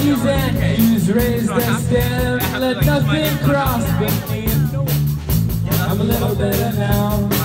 I'm and have to- I stem. Let nothing cross beneath. I'm a little better now.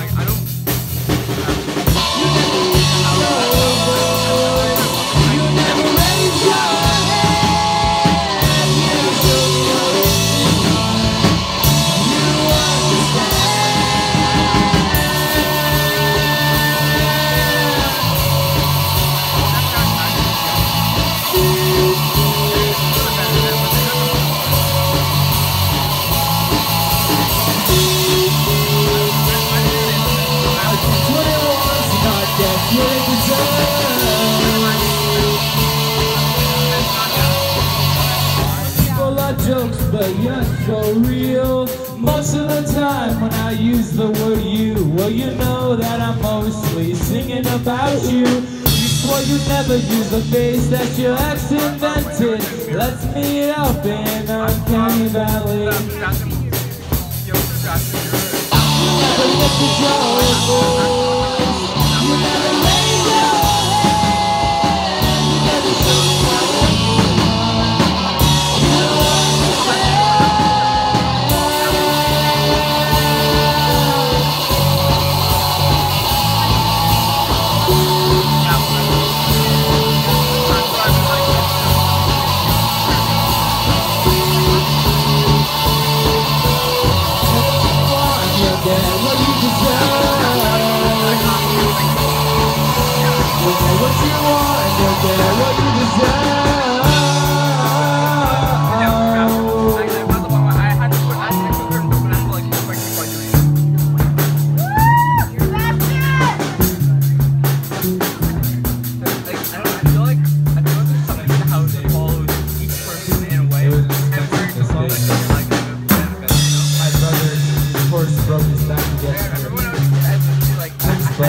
Deserves. Full jokes, but you're so real. Most of the time when I use the word you, well, you know that I'm mostly singing about you. You swore you'd never use the face that your ex invented. Let's meet up in Uncanny Valley. Never lifted your want. You. You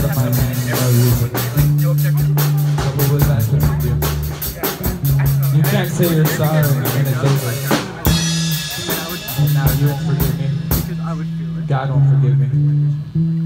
can't say you're sorry and. And now you won't forgive me. God won't forgive me.